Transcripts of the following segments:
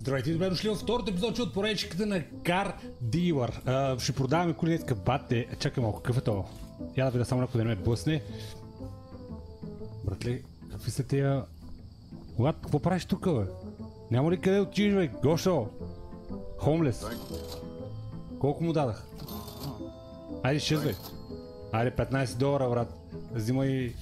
Здравейте, добре дошли в второто епизод от поредичката на Car Dealer. А, ще продаваме коли днеска бате. Чакай малко, какъв е то? Я да видя само някой да не ме блъсне. Братле, какви са тия... Лад, какво правиш тук, бе? Няма ли къде отидеш, бе? Гошо! Хомлес. Колко му дадах? Айде 6, бе. Айде 15 долара, брат. Взимай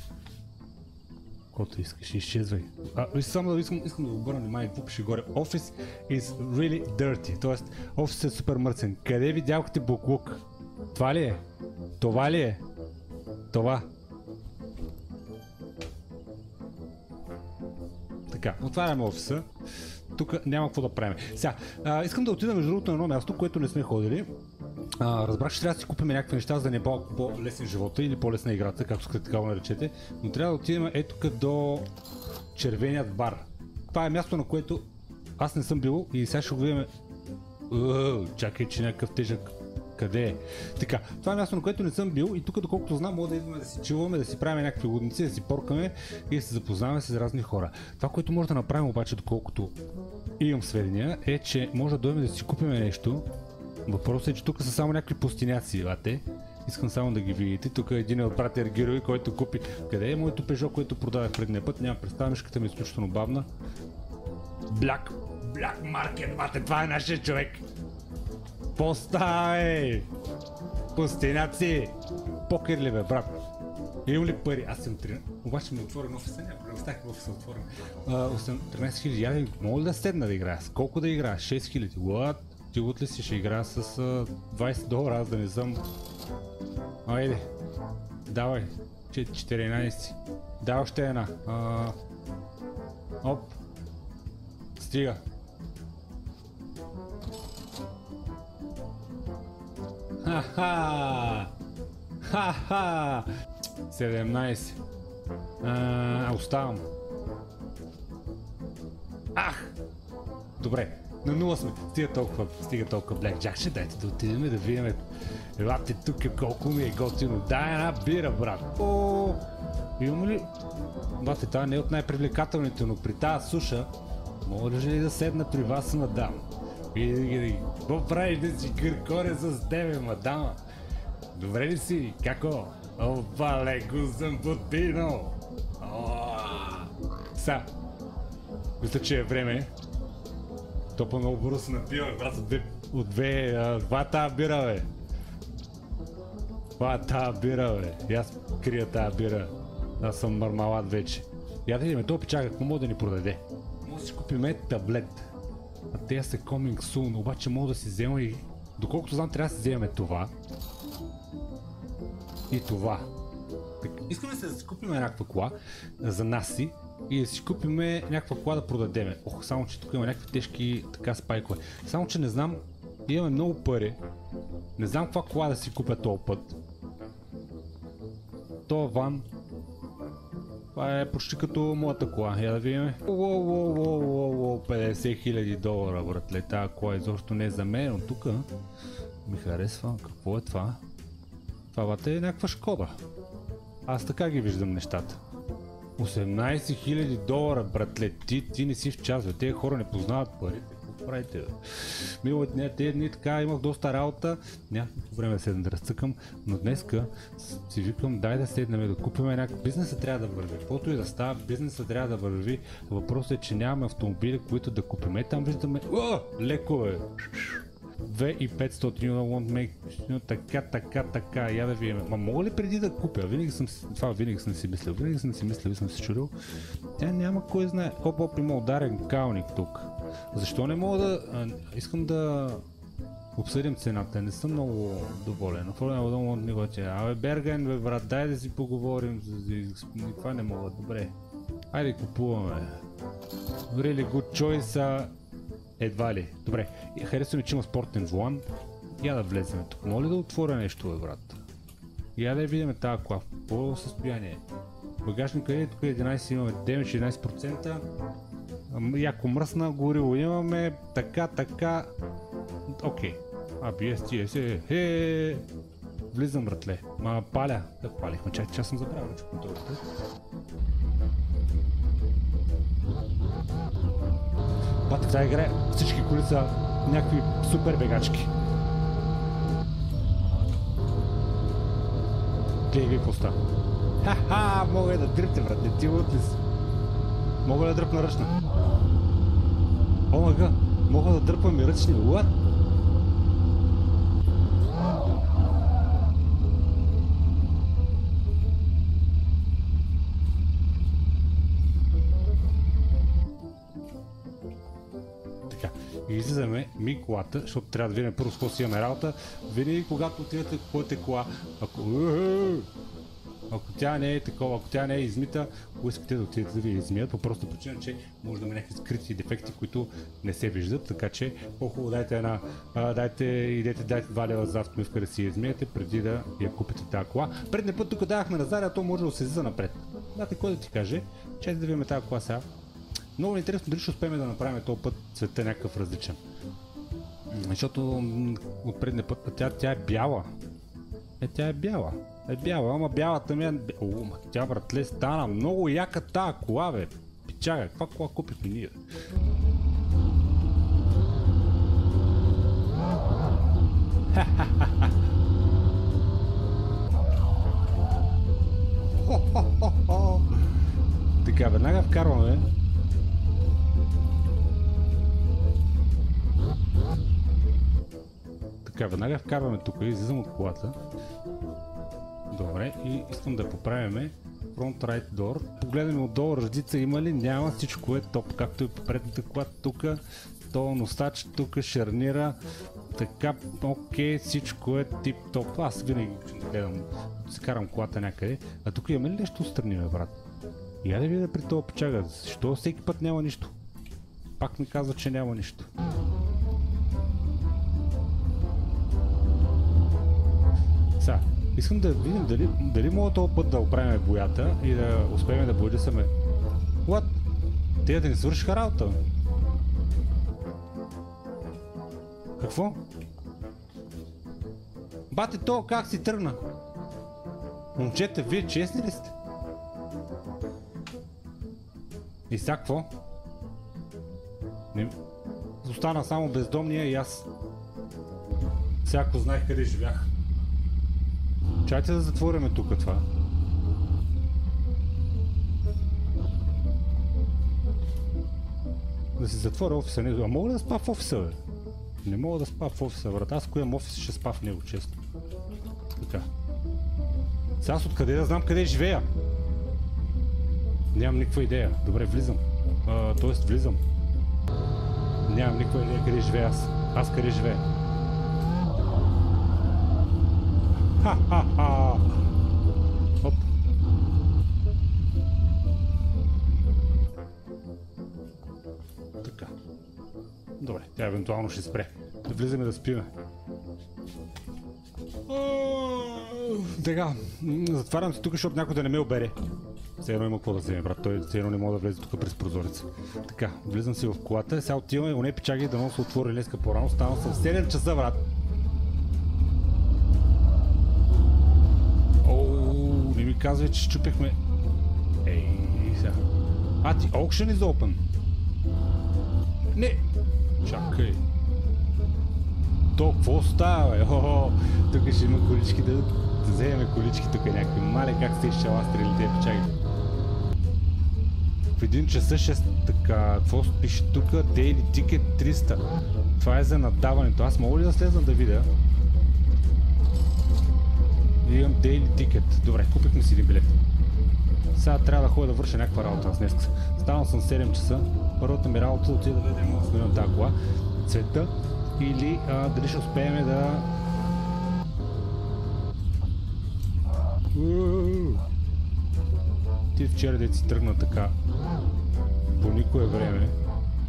Каквото искаш, изчезвай. А, само искам, искам да обърна внимание, какво пише горе. Office is really dirty. Тоест, офис е супер мърсен. Къде видялкате буклук? Това ли е? Това ли е? Това. Така, отваряме офиса. Тук няма какво да правим. Сега, а, искам да отида между другото на едно място, което не сме ходили. А, разбрах, че трябва да си купим някакви неща, за да не е по-лесен живота или по-лесна играта, както искате така го наречете. Но трябва да отидем ето тук до червеният бар. Това е място, на което аз не съм бил и сега ще го видим. Чакай, че някакъв тежък къде е? Така, това е място, на което не съм бил и тук, доколкото знам, мога да идваме да си чуваме, да си правим някакви лудници, да си поркаме и да се запознаваме с разни хора. Това, което може да направим обаче, доколкото имам сведения, е, че може да дойдем да си купим нещо. Въпросът е, че тук са само някакви пустиняци, лате. Искам само да ги видите. Тук е един от братя Герои, който купи. Къде е моето пежо, което продадах предния път? Няма представа, мишката ми е изключително бавна. Бляк, Бляк Маркет, бате, това е нашия човек. Поставай! Пустиняци! Покер ли бе, брат? Имам ли пари? Аз съм 13. Обаче ми отворен офиса, няма проблем. Оставих офиса отворен. Uh, 13 000. Я мога ли да седна да играя? Колко да играя? 6 000. What? Ти от ли си ще играя с uh, 20 долара, аз да не съм. Айде. Давай. 14. Да, още една. Uh, оп. Стига. Ха-ха! Ха-ха! 17. А, оставам. Ах! Добре, на нула сме. Стига толкова, стига толкова Black Jack. Ще дайте да отидем да видим. Елате тук колко ми е готино. Дай една бира, брат. О, имам ли? Бате, тази не е от най-привлекателните, но при тази суша, може ли да седна при вас, мадам? Види какво правиш да си къркоря с тебе, мадама? Добре ли си? Како? Опа, леко съм подпинал. Са. Мисля, че е време. Топа много бързо се напива, брат, от две, от две, два тая бира, бе. Това е бира, бе. И аз крия тая бира. Аз съм мармалат вече. Я да видим, този печага, какво мога да ни продаде? Може да си купим таблет. А те са coming soon, обаче мога да си взема и... Доколкото знам, трябва да си вземем това. И това. Искаме се да си купим някаква кола за нас си и да си купим някаква кола да продадеме. Ох, само че тук има някакви тежки така спайкове. Само че не знам, имаме много пари. Не знам каква кола да си купя този път. То ван това е почти като моята кола. Я да видим. Уоу, уоу, уоу, уоу, 50 хиляди долара, братле. Тази кола изобщо не е за мен, но тук ми харесва. Какво е това? Това бате е някаква шкода. Аз така ги виждам нещата. 18 000 долара, братле. Ти, ти не си в час, бе. Те хора не познават парите правите? Мило, не, тези дни така имах доста работа, нямах време да седна да разцъкам, но днеска си викам, дай да седнем да купим някакъв бизнеса трябва да върви. Каквото и да става, бизнеса трябва да върви. Въпросът е, че нямаме автомобили, които да купим. Е, там виждаме, о, леко е. 2500 you want make така, така, така, я да видим. Ма мога ли преди да купя? Винаги съм това винаги съм си мислил. Винаги съм си мислил и съм се чудил. Тя няма кой знае. Хоп, хоп, има ударен калник тук. Защо не мога да... А, искам да обсъдим цената. Не съм много доволен. Affordable don't want че... Абе, Берген, бе, брат, дай да си поговорим. Това не мога. Добре. Айде купуваме. Really good choice. Едва ли. Добре. Харесва ми, че има спортен волан. Я да влезем тук. Моля да отворя нещо, бе, брат? Я да видим тази кола. Какво състояние? Багажника е тук 11 имаме 9-11%. Яко мръсна, гориво имаме, така, така. Окей. А, BS, е, е, Влизам, братле. Ма паля. Да палихме, чай, че аз съм забравил, че контролите. Бати в тази игра всички коли са някакви супер бегачки. Гледай ви става. Ха-ха, мога да дрипте, брат, не ти ли си? Мога да дръпна ръчна. Омага, мога да дърпам и ръчни. What? И излизаме ми колата, защото трябва да видим първо с какво си имаме работа. Винаги когато отидете купувате кола, ако... Ако тя не е такова, ако тя не е измита, ако искате да отидете да ви измият, по проста причина, че може да има някакви скрити дефекти, които не се виждат, така че по-хубаво дайте една, а, дайте, идете, дайте два лева за автомивка да си измиете, преди да я купите тази кола. Предния път тук давахме на заря, то може да се излиза напред. Дате, кой да ти каже? Чай да видим тази кола сега. Много е интересно дали ще успеем да направим този път цвета някакъв различен. Защото от предния път тя, тя е бяла. Е, тя е бяла. Е бяла, ама бялата ми е... О, ма тя братле стана много яка тая кола, бе. Пичага, каква кола купихме ние? Така, веднага вкарваме Така, веднага вкарваме тук, излизам от колата. Добре, и искам да поправиме Front Right Door. Погледаме отдолу ръждица има ли? Няма, всичко е топ, както и предната кола тук. То носач тук, шарнира. Така, окей, всичко е тип топ. Аз винаги гледам, си карам колата някъде. А тук имаме ли нещо страни, бе, брат? Я да видя при този печага, защо всеки път няма нищо? Пак ми казва, че няма нищо. Сега, искам да видим дали, дали мога този път да оправим боята и да успеем да боядисаме. What? Те да ни свършиха работа. Какво? Бате то, как си тръгна? Момчета, вие честни ли сте? И сега какво? Не... Остана само бездомния и аз. Всяко знаех къде живях. Чайте да затвориме тук това. Да си затворя офиса. Не, а мога ли да спа в офиса, бе? Не мога да спа в офиса, брат. Аз имам офис, ще спа в него, честно. Така. Сега аз откъде да знам къде живея? Нямам никаква идея. Добре, влизам. А, тоест, влизам. Нямам никаква идея къде живея аз. Аз къде живея? Така. Добре, тя евентуално ще спре. Да влизаме да спиме. Така, затварям се тук, защото някой да не ме обере. Все едно има какво да вземе, брат. Той все едно не мога да влезе тук през прозореца. Така, влизам си в колата. Сега отиваме, у не печаги да носа отвори днеска по-рано. Ставам съм в 7 часа, брат. Казвай, че щупихме. Ей, сега. А, ти auction is open. Не. Чакай. То, какво става, бе? О, тук ще има колички да, да вземем колички тук някакви. Мале, как сте изчаластрили тези печаги. В един часа ще така, какво пише тук? Daily Ticket 300. Това е за надаването. Аз мога ли да слезам да видя? Имам Daily Ticket. Добре, купихме си един билет. Сега трябва да ходя да върша някаква работа аз днес. Ставам съм 7 часа. Първата ми работа е да отида да мога да тази кола. Цвета или а, дали ще успеем да... Ти вчера де си тръгна така по никое време.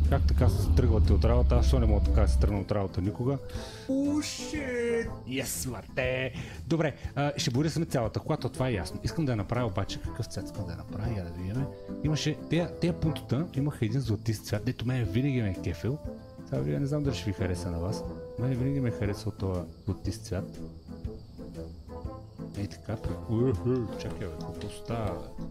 Как така се тръгвате от работа? Аз не мога така да се тръгна от работа никога? Уши! Yes, мате! Добре, а, ще борисаме цялата, когато това е ясно. Искам да я направя обаче какъв цвят искам да я направя, я да видим. Имаше, тези пунктата имаха един златист цвят, дето мен винаги ме е кефил. Сега вие не знам дали ще ви хареса на вас. Мене винаги ме хареса от този златист цвят. Ей така, чакай бе, какво става бе?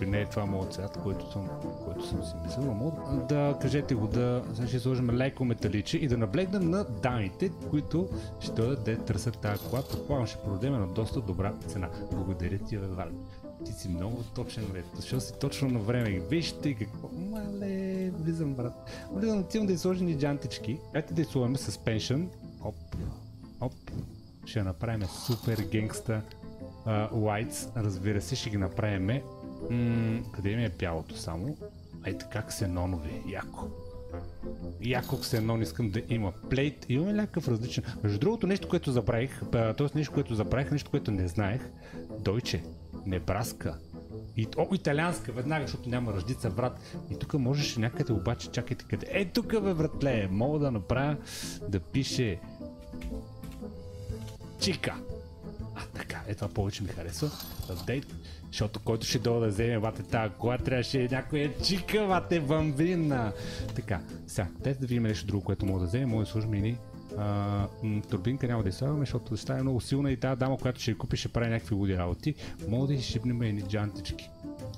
Би не е това моят цвят, който съм, който съм си мислил, но да кажете го да сега ще сложим леко металиче и да наблегнем на дамите, които ще дойдат да търсят тази кола. Предполагам ще продадем на доста добра цена. Благодаря ти, Вали. Ти си много точен, бе. Защо си точно на време? Вижте какво. Мале, влизам, брат. Влизам, отивам да изложим ни джантички. Дайте да изсложим suspension. Оп, оп. Ще направим супер генгста лайтс. Разбира се, ще ги направим. М- къде ми е пялото само? Ай така ксенонови. Яко. Яко ксенон искам да има. Плейт. Имаме някакъв различен. Между другото нещо, което забравих, т.е. нещо, което забравих, нещо, което не знаех. Дойче. Небраска. И, о, италианска, веднага, защото няма ръждица, брат. И тук можеш някъде обаче, чакайте къде. Е, тук бе, братле, мога да направя да пише Чика. Е това повече ми харесва. Update. Защото който ще дойде да вземе вате тази кола, трябваше някоя чика, вате бамбина. Така, сега, дайте да видим нещо друго, което мога да вземем. Мога да сложим и ни а, м, турбинка няма да изслагаме, защото ще е много силна и тази дама, която ще я купи, ще прави някакви луди работи. Мога да изшибнем едни джантички.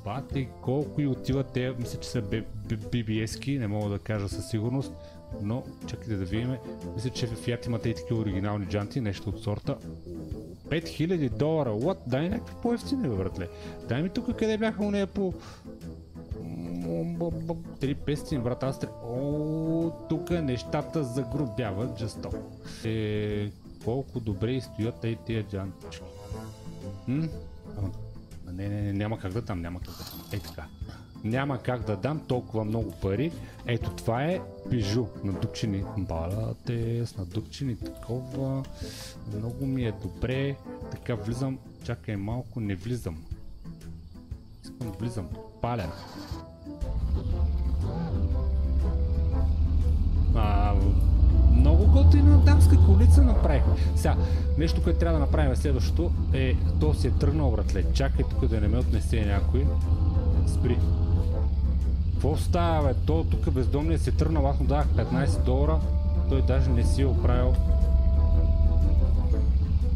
Бате, колко и отиват те, мисля, че са BBS-ки, не мога да кажа със сигурност, но чакайте да видим. Мисля, че в Fiat имате и такива оригинални джанти, нещо от сорта. 5000 долара, what? Дай някакви по-ефтини, братле. Дай ми тук къде бяха у нея по... 3500, брат, аз О, тук нещата загрубяват жестоко. Е, колко добре и стоят и тия джантички. Не, не, не, няма как да дам, няма как да дам. Ей така. Няма как да дам толкова много пари. Ето това е пижу. Надупчени балате, с надупчени такова. Много ми е добре. Така влизам. Чакай малко, не влизам. Искам влизам. Паля. А, много готина дамска колица направих. Сега, нещо, което трябва да направим следващото е, то си е тръгнал, братле. Чакай тук да не ме отнесе някой. Спри. Какво става, бе? То тук бездомният се тръгнал, аз му дах 15 долара. Той даже не си е оправил.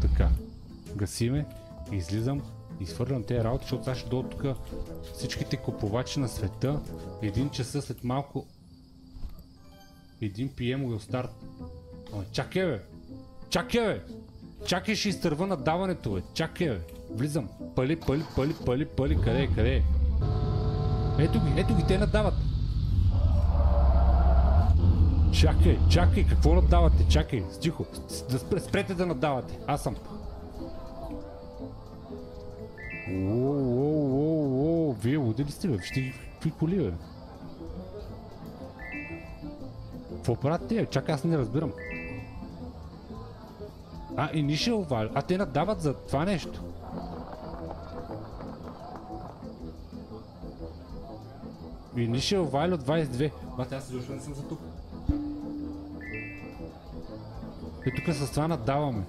Така. Гасиме, излизам, изхвърлям тези работи, защото сега ще дойдат тук всичките купувачи на света. Един часа след малко един пием го старт. Ой, чакай бе! Чакай бе! Чакай ще изтърва на даването бе! Чакай бе! Влизам! Пали, пали, пали, пали, пали, къде е, къде е? Ето ги, ето ги, те надават! Чакай, чакай, какво надавате? Чакай, стихо, да спре, спрете да надавате, аз съм. Оу, оу, оу, оу, вие луди ли сте бе? Вижте ги какви коли бе? Какво правят те? Чакай, аз не разбирам. А, Initial Value. А те надават за това нещо. Initial Value 22. Бате, аз изобщо не съм за тук. И тук с това надаваме.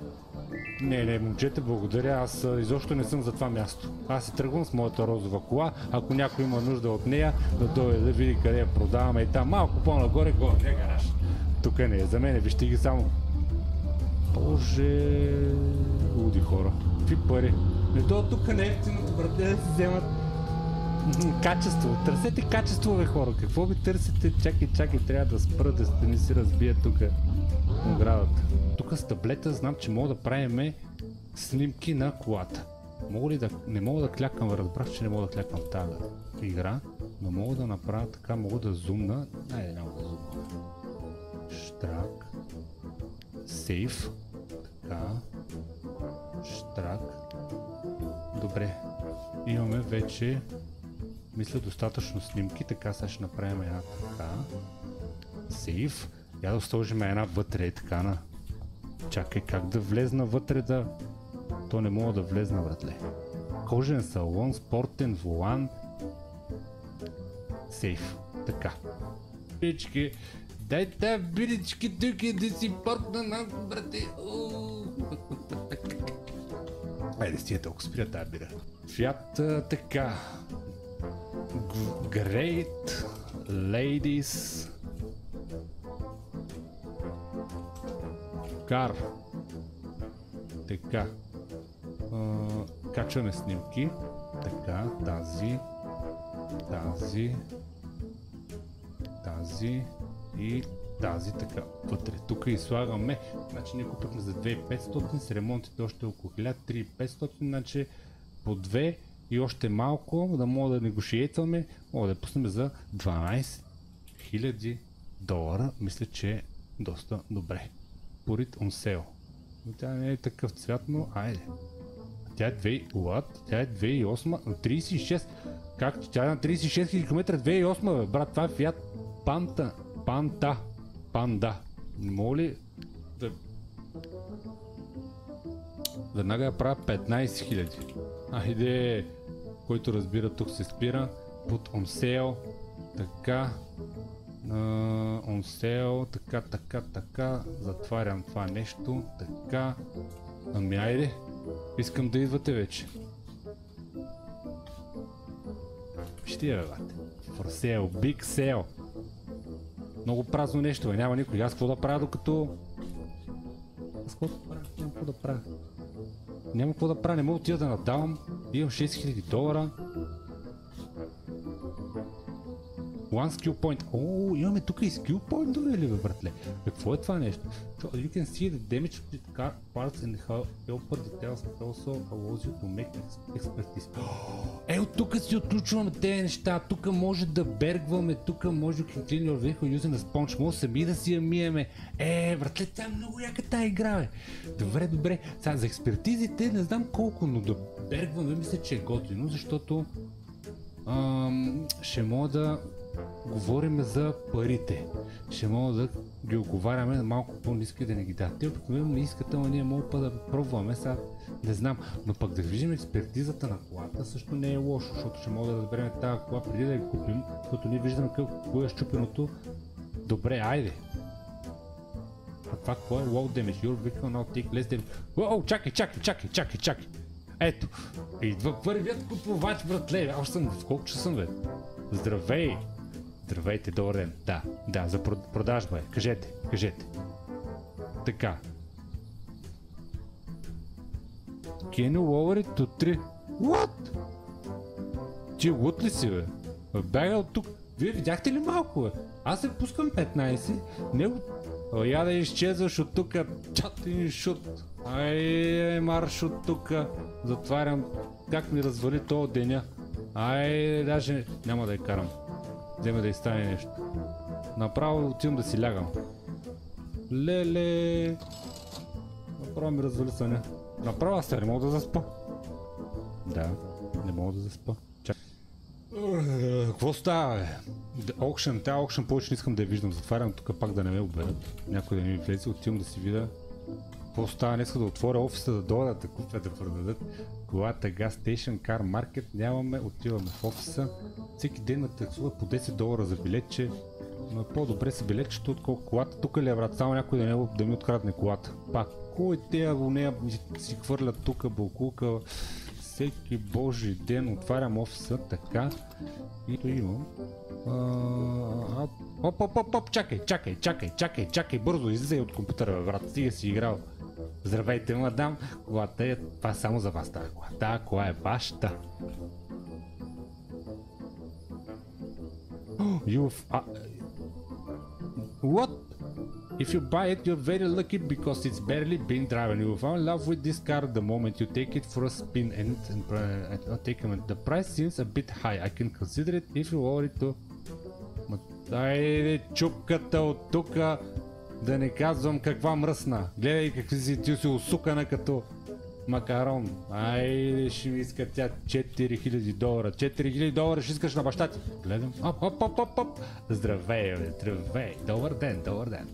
Не, не, момчета, благодаря, аз изобщо не съм за това място. Аз си тръгвам с моята розова кола, ако някой има нужда от нея, да дойде да види къде я продаваме и там малко по-нагоре, горния гараж. Тук не е за мен, вижте ги само. Боже, луди хора. Какви пари. Не то тук не е ефтиното, братле, да си вземат Качество. Търсете качество, бе хора. Какво ви търсите? Чакай, чакай, трябва да спра да да не си разбие тук оградата. С таблета знам, че мога да правим снимки на колата. Мога ли да... Не мога да клякам, разбрах, че не мога да клякам тази игра, но мога да направя така, мога да зумна. Айде, няма да зумна. Штрак. Сейф. Така. Штрак. Добре. Имаме вече мисля достатъчно снимки, така сега ще направим една така. Сейф. Я да сложим една вътре, е така на... Чакай, как да влезна вътре да... То не мога да влезна, братле. Кожен салон, спортен волан. Сейф. Така. Бички. Дай та бидички тук да си портна малко, брате. Айде, стига толкова спира тази бира. Фиат така. Great Ladies Car. Така. А, качваме снимки. Така, тази. тази, тази и тази така вътре. Тук и слагаме, значи ние купихме за 2500 с ремонтите още около 1000, 3500, значи по 2 и още малко, да мога да негошиетваме, мога да пуснем за 12 000 долара. Мисля, че е доста добре. Порит on sale. Тя не е такъв цвят, но айде. Тя е 2, what? Тя е 2008, 36. Как? Тя е на 36 км 2008, бе, брат, това е Fiat Panta. Панта. Панда. Не мога ли да... Веднага я правя 15 000. Айде, който разбира тук се спира. Put on sale. Така. Uh, on sale. Така, така, така. Затварям това нещо. Така. Ами айде. Искам да идвате вече. Ще я бе, For sale. Big sale. Много празно нещо, бе. Няма никой. Аз какво да правя докато... Аз какво да правя? Няма какво да правя. Няма какво да правя. Не мога отида да надавам. Имам 6000 долара. One skill point. О, имаме тук и skill point ли бе, братле? Какво е това нещо? So you can see the damage of the car parts and how helper details and also allows you to make expertise. Е, от тук си отключваме тези неща, тук може да бергваме, тук може да clean your vehicle using a sponge, може сами да си я миеме. Е, братле, тя е много яка тази игра, бе. Добре, добре. Сега за експертизите не знам колко, но да бергваме мисля, че е готино, защото ам, ще мога да говорим за парите. Ще мога да ги оговаряме малко по-низки да не ги дадат. Те обикновено не искат, ама ние мога па да пробваме сега. Не знам, но пък да видим експертизата на колата също не е лошо, защото ще мога да разберем тази кола преди да я купим, защото ние виждаме какво е щупеното. Добре, айде. А това какво е? Low damage. Your vehicle now take less damage. Уоу, чакай, чакай, чакай, чакай, чакай. Ето, идва първият купувач, братле. Аз съм, в колко часа съм, бе? Здравей! Здравейте, добър ден. Да, да, за продажба е. Кажете, кажете. Така. Can you lower it to 3? What? Ти лут ли си, бе? Бяга от тук. Вие видяхте ли малко, бе? Аз се пускам 15, него... Я да изчезваш от тука, чат и шут. Ай, марш от тука. Затварям. Как ми развали този деня? Ай, даже няма да я карам. Вземе да изстане нещо. Направо отивам да си лягам. Леле. Направо ми развали съня. Направо аз не мога да заспа. Да, не мога да заспа. Чак. Какво става, бе? Окшен, тя окшен повече не искам да я виждам. Затварям тук пак да не ме обедат. Някой да ми влезе, отивам да си видя какво става, не да отворя офиса, да дойдат да купят, да продадат колата, газ стейшн, кар маркет, нямаме, отиваме в офиса. Всеки ден ме таксува по 10 долара за билетче, но е по-добре са билетчето, отколко колата. Тук ли е брат, само някой да, не, да ми открадне колата. Пак, кой те нея си хвърлят тук булкулка, всеки божи ден отварям офиса, така, и то имам. А, оп, оп, оп, оп, чакай, чакай, чакай, чакай, чакай, бързо излизай от компютъра, брат, стига си играл. Здравейте, мадам. Колата е... Това е само за вас тази кола. Тази кола е вашата. You... Uh, what? If you buy it, you're very lucky because it's barely been driven. You fall in love with this car the moment you take it for a spin and, and uh, take a The price seems a bit high. I can consider it if you want it to... Айде, чупката от тука Да не казвам каква мръсна. Гледай какви си ти си усукана като макарон. Айде ще ми иска тя 4000 долара. 4000 долара ще искаш на баща ти. Гледам. Оп, оп, оп, оп, оп. Здравей, бе, здравей. Добър ден, добър ден.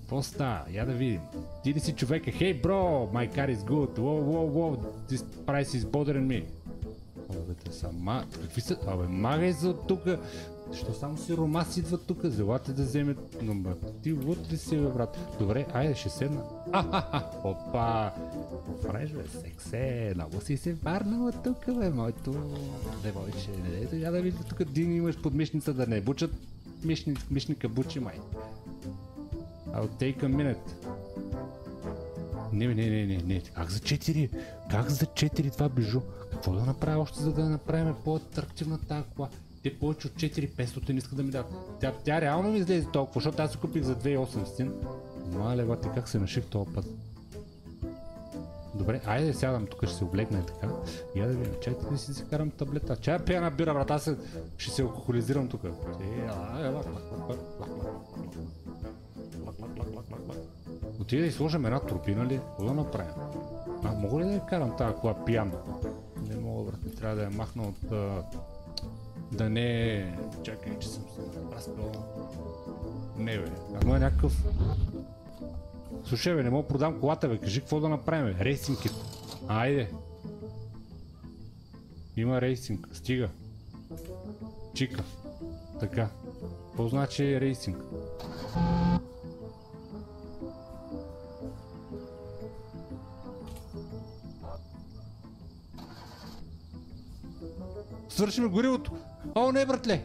Какво става? Я да видим. Ти ли си човека? Hey bro, my car is good. Wow, wow, wow. This price is bothering me. Абе, те са ма... Какви са? Абе, магай за от тука. Защо само си ромас идва тук? Зелате да вземе номер. Ти ли си, брат? Добре, айде, ще седна. Ахаха, опа! Правиш, бе? Сексе, много си се варнала тук, бе, моето девойче. Не дай да видиш тук Дин имаш подмишница да не бучат мишни, мишника бучи, май. I'll take a minute. Не, не, не, не, не. Как за 4? Как за 4 това бижу? Какво да направя още, за да направим по-атрактивна тази кола? Те повече от 4500 искат да ми дадат. Тя, тя реално ми излезе толкова, защото аз си купих за 2800. Мале, бати, как се наших този път? Добре, айде сядам тук, ще се облегна и така. Я да видим, чайте да си си карам таблета. Чая пия една бира, брат, аз се, ще се алкохолизирам тук. Е, ела, ела, Отида и сложим една турбина ли? Какво направим? А, мога ли да я карам тази кола пиян? Не мога, брат, трябва да я махна от... Да не... Чакай, че съм се напраскал. Не, бе. Ама е някакъв... Слушай, бе, не мога да продам колата, бе. Кажи какво да направим, бе. Рейсинг кит. Айде. Има рейсинг. Стига. Чика. Така. Какво значи рейсинг? Свършиме горивото. О, не, братле!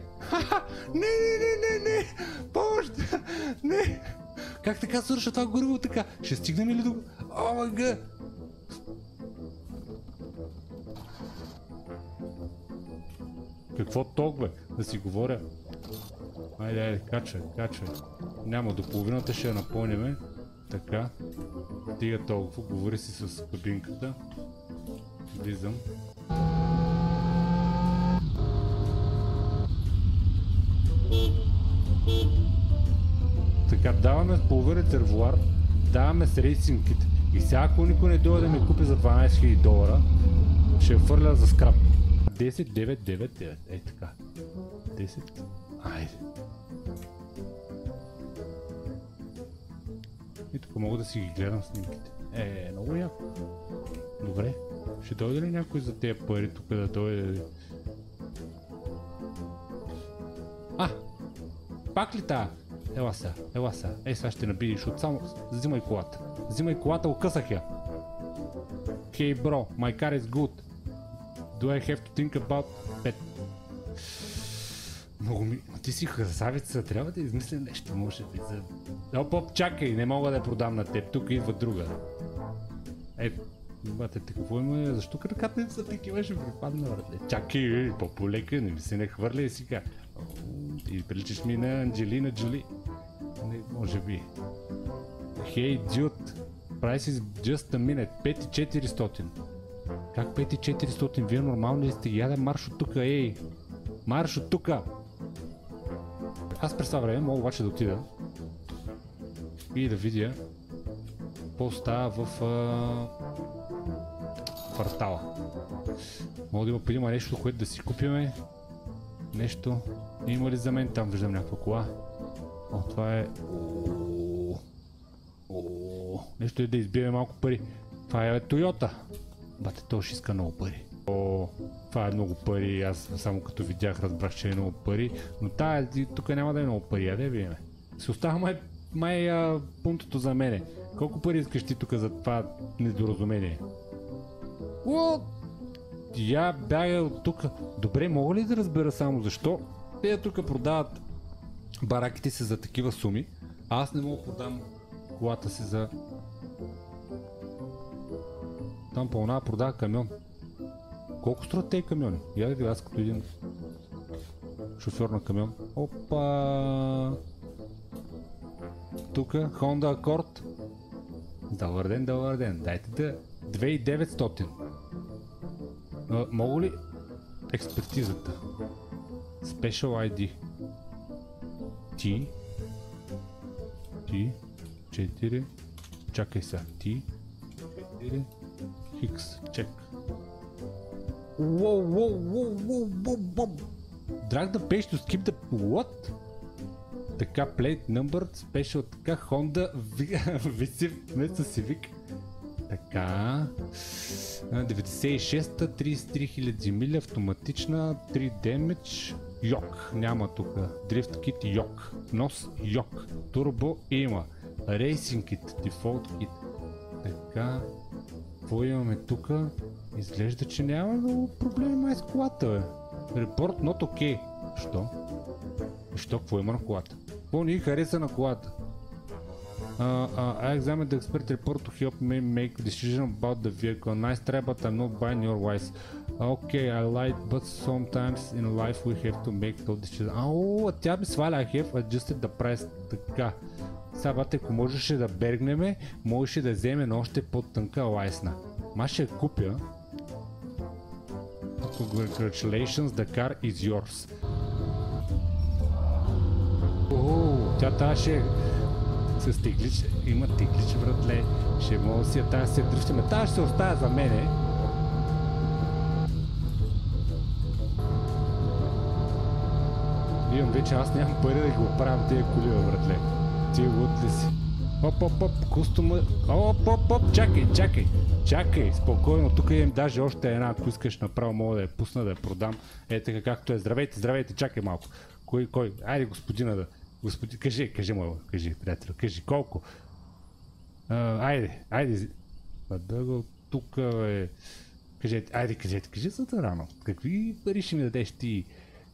не, не, не, не, не! Помощ! Не! Как така свърша това гориво така? Ще стигнем ли до... О, мага! Какво ток, бе? Да си говоря. Айде, айде, качвай, качвай. Няма, до половината ще я напълниме. Така. Стига толкова, говори си с кабинката. Влизам. Така, даваме половин резервуар, даваме с рейсинг кит. И сега ако никой не дойде да ми купи за 12 000 долара, ще я фърля за скрап. 10, 9, 9, 9. Ей така. 10. Айде. И тук мога да си ги гледам снимките. Е, много яко. Добре. Ще дойде ли някой за тези пари тук да дойде? А! Пак ли та? Ела сега, ела сега. Ей сега ще набиеш от само... Взимай колата. Взимай колата, окъсах я. Hey bro, my car is good. Do I have to think about pet? Много ми... Ти си красавица, трябва да измисля нещо, може би. За... Оп, оп, чакай, не мога да я продам на теб, тук идва друга. Е, бате, те какво има? Защо краката им са такива, ще припадна, братле? Чакай, по-полека, не ми се не хвърля и сега. Ти приличаш ми на Анджелина Джоли. Не, може би. Hey, dude. Price is just a minute. 5400. Как 5400? Вие нормални ли сте? Яде марш от тука, ей! Марш от тука! Аз през това време мога обаче да отида и да видя какво става в а... квартала. Мога да има, има нещо, което да си купиме. Нещо. Има ли за мен? Там виждам някаква кола. О, това е... Нещо е да избиеме малко пари. Това е Тойота. Бате, то ще иска много пари. О, това е много пари. Аз само като видях разбрах, че е много пари. Но тая, тук няма да е много пари. А да видим. Се остава май, май а, пунктото за мене. Колко пари искаш ти тук за това недоразумение? О, я бяга от тук. Добре, мога ли да разбера само защо те тук продават бараките си за такива суми, а аз не мога да продам колата си за... Там пълна продава камион. Колко струват тези камиони? Я видя аз като един шофьор на камион. Опа! Тук Honda Accord. Добър ден, добър ден. Дайте да 2900. А, мога ли експертизата? Special ID. T. T. 4. Чакай сега. T. 4. Хикс. Чек. Wow, wow, wow, wow, wow. Drag the page to skip the... What? Така, plate number, special, така, Honda VC вместо Civic. Така. 96-та, 33 000 мили, автоматична, 3 damage, йок, няма тук. Дрифт кит, йок. Нос, йок. Турбо има. Рейсинг кит, дефолт кит. Така. Какво имаме тук? Изглежда, че няма много проблеми май с колата, бе. Репорт not ok. Що? Що? Какво има на колата? Какво ни хареса на колата? Uh, uh, I examined the expert report to help me make decision about the vehicle. Nice try, but I'm not buying your wise. Okay, I lied, but sometimes in life we have to make those decisions. Ау, тя ми сваля, I have adjusted the price. Така. Сега, бате, ако можеше да бергнеме, можеше да вземе на още по-тънка лайсна. Ма ще купя. Congratulations, the car is yours. О, тя ще с теглич, има теглич братле, ще мога си я тази се дрифтиме. Тази ще се оставя за мене. Имам вече, аз нямам пари да ги оправям тези коли, братле. Ти лут ли си? Оп, оп, оп, кустома... Оп, оп, оп, чакай, чакай, чакай, спокойно, тук имам даже още една, ако искаш направо мога да я пусна, да я продам. Е така както е. Здравейте, здравейте, чакай малко. Кой, кой? Айде господина да... Господи, кажи, кажи му, кажи, приятел, кажи, колко? А, айде, айде. Го тук е... Кажете, айде, кажете, кажи за рано. Какви пари ще ми дадеш ти?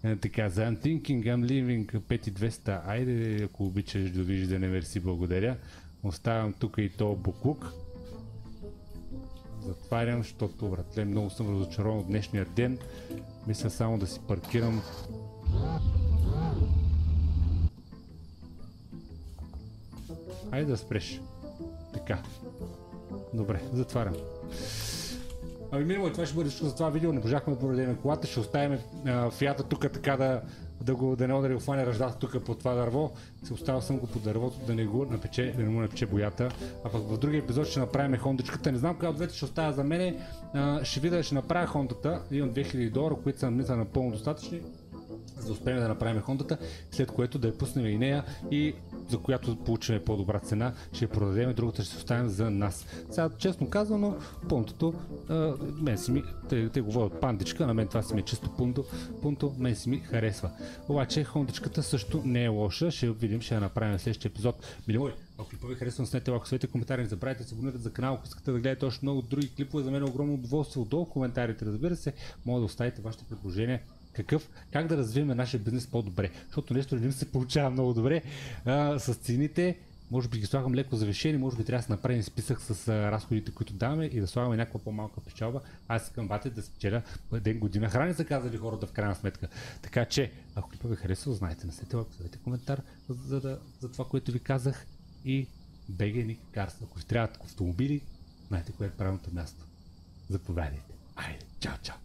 Е, така, за I'm thinking, I'm leaving 5200. Айде, ако обичаш довиждане, мерси, благодаря. Оставям тук и то буклук. Затварям, защото, братле, много съм разочарован от днешния ден. Мисля само да си паркирам Айде да спреш. Така. Добре, затварям. Ами минало това ще бъде за това видео. Не можахме да продадем колата. Ще оставим фията тук така да, да, го, да не да го фане ръждата тук по това дърво. Се оставил съм го по дървото да не го напече, да не му напече боята. А пък в другия епизод ще направим хондичката. Не знам коя от двете ще оставя за мене. А, ще видя, ще направя хондата. Имам 2000 долара, които са мисля напълно достатъчни за да успеем да направим хондата, след което да я пуснем и нея и за която получим по-добра цена, ще я продадем, другата ще се оставим за нас. Сега, честно казано, пунтото, мен си ми, те, те говорят пандичка, на мен това си ми е чисто пунто, пунто, мен си ми харесва. Обаче хондичката също не е лоша, ще видим, ще я направим в следващия епизод. Мили мои, ако клипа ви харесва, снете лайк, свете коментари, не забравяйте да се абонирате за канал, ако искате да гледате още много други клипове, за мен е огромно удоволствие отдолу коментарите, разбира се, може да оставите вашите предложения какъв, как да развием нашия бизнес по-добре. Защото нещо не се получава много добре а, с цените. Може би ги слагам леко завишени, може би трябва да се направим списък с а, разходите, които даваме и да слагаме някаква по-малка печалба. Аз искам бате да спечеля ден година храни, са казали хората в крайна сметка. Така че, ако клипа ви харесва, знаете, насете лайк, оставете коментар за, за, за, това, което ви казах и BG Cars. Ако ви трябват автомобили, знаете кое е правилното място. Заповядайте. Айде, чао, чао!